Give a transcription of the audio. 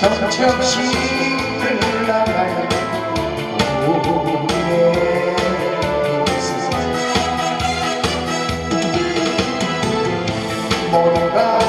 점점씩 흘러가는 우리의 모습 뭔가